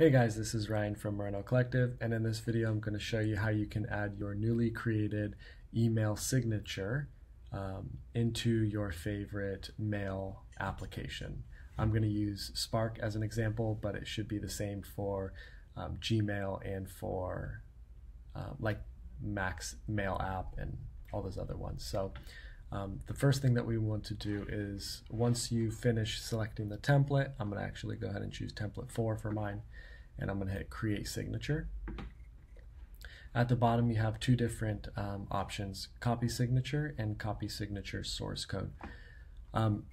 Hey guys, this is Ryan from Moreno Collective, and in this video I'm going to show you how you can add your newly created email signature um, into your favorite mail application. I'm going to use Spark as an example, but it should be the same for um, Gmail and for uh, like Mac's Mail app and all those other ones. So um, the first thing that we want to do is once you finish selecting the template, I'm going to actually go ahead and choose template 4 for mine and I'm going to hit create signature. At the bottom you have two different um, options, copy signature and copy signature source code. Um,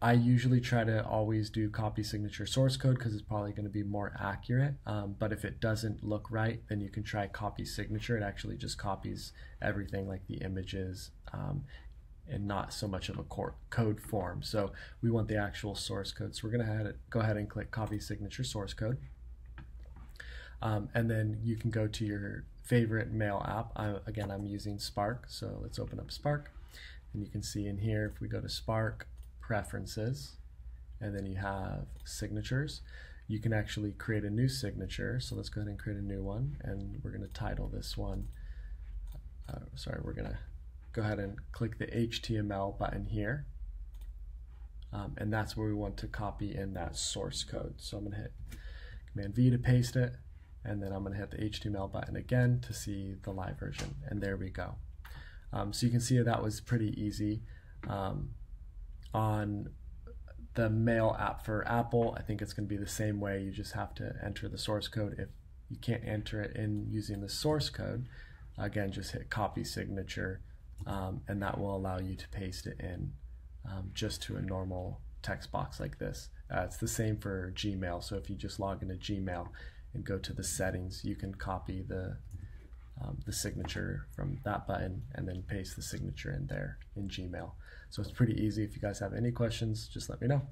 I usually try to always do copy signature source code because it's probably going to be more accurate. Um, but if it doesn't look right, then you can try copy signature. It actually just copies everything like the images um, and not so much of a code form. So we want the actual source code. So we're going to go ahead and click copy signature source code. Um, and then you can go to your favorite mail app. I, again, I'm using Spark, so let's open up Spark. And you can see in here, if we go to Spark, Preferences, and then you have Signatures, you can actually create a new signature. So let's go ahead and create a new one, and we're going to title this one, uh, sorry, we're going to go ahead and click the HTML button here. Um, and that's where we want to copy in that source code. So I'm going to hit Command V to paste it, and then I'm going to hit the HTML button again to see the live version. And there we go. Um, so you can see that was pretty easy. Um, on the mail app for Apple I think it's going to be the same way. You just have to enter the source code. If you can't enter it in using the source code again just hit copy signature um, and that will allow you to paste it in um, just to a normal text box like this uh, it's the same for Gmail so if you just log into Gmail and go to the settings, you can copy the, um, the signature from that button and then paste the signature in there in Gmail. So it's pretty easy. If you guys have any questions, just let me know.